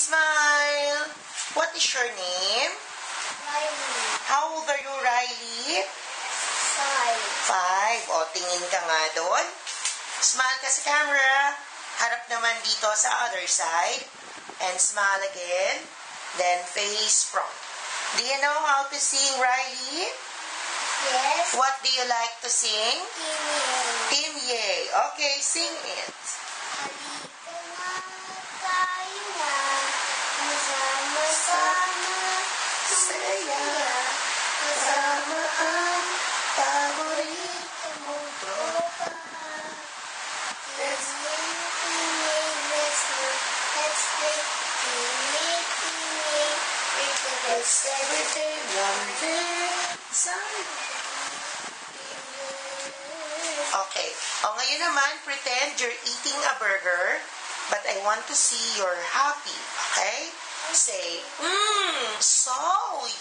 smile. What is your name? Riley. How old are you, Riley? Five. Five. O, tingin ka nga doon. Smile ka sa camera. Harap naman dito sa other side. And smile again. Then face front. Do you know how to sing, Riley? Yes. What do you like to sing? Email. Team Yay. Okay, sing it. Halika Okay. O ngayon naman, pretend you're eating a burger, but I want to see you're happy. Okay? Say, mmm, so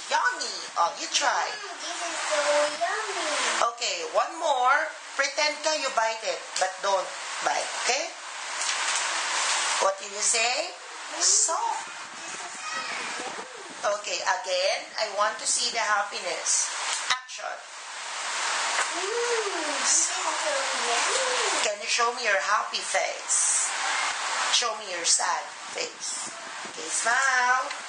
yummy. Oh, you try. This is so yummy. Okay, one more. Pretend ka you bite it, but don't bite. Okay? What did you say? So. Okay, again, I want to see the happiness. Action. This is so yummy. Can you show me your happy face? Show me your sad face. Okay, smile.